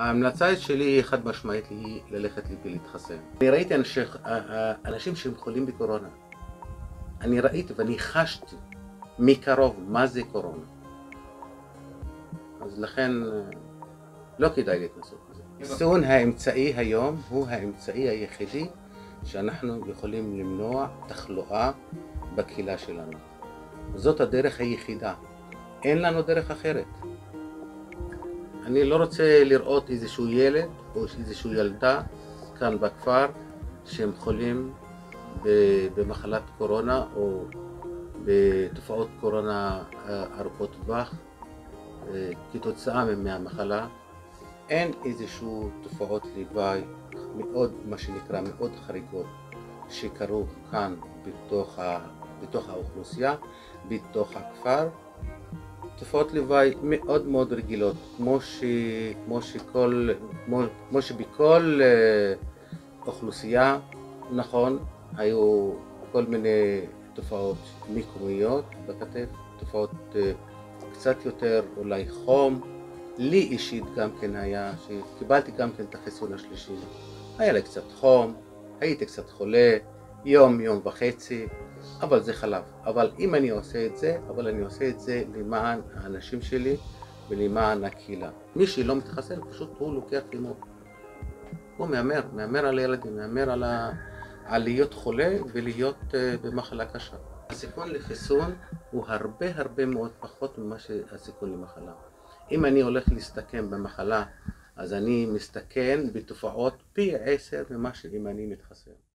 ההמלצה שלי היא חד משמעית היא ללכת להתחסן. אני ראיתי אנשי, אנשים שהם חולים בקורונה. אני ראיתי ואני חשתי מקרוב מה זה קורונה. אז לכן לא כדאי להתנסות בזה. חיסון האמצעי היום הוא האמצעי היחידי שאנחנו יכולים למנוע תחלואה בקהילה שלנו. זאת הדרך היחידה. אין לנו דרך אחרת. אני לא רוצה לראות איזשהו ילד או איזושהי ילדה כאן בכפר שהם חולים במחלת קורונה או בתופעות קורונה ארוכות טווח כתוצאה מהמחלה. אין איזשהו תופעות לוואי מאוד, מה שנקרא, מאוד חריגות שקרו כאן בתוך, ה, בתוך האוכלוסייה, בתוך הכפר. תופעות לוואי מאוד מאוד רגילות, כמו, ש, כמו, שכל, כמו, כמו שבכל uh, אוכלוסייה, נכון, היו כל מיני תופעות מקומיות בכתף, תופעות uh, קצת יותר אולי חום, לי אישית גם כן היה, שקיבלתי גם כן את החיסון השלישי, היה לי קצת חום, הייתי קצת חולה, יום, יום וחצי, אבל זה חלב. אבל אם אני עושה את זה, אבל אני עושה את זה למען האנשים שלי ולמען הקהילה. מי שלא מתחסן, פשוט הוא לוקח עמו. הוא מהמר, מהמר על הילדים, מהמר על, ה... על להיות חולה ולהיות uh, במחלה קשה. הסיכון לחיסון הוא הרבה הרבה מאוד פחות ממה שהסיכון למחלה. אם אני הולך להסתכן במחלה, אז אני מסתכן בתופעות פי עשר ממה שאם אני מתחסן.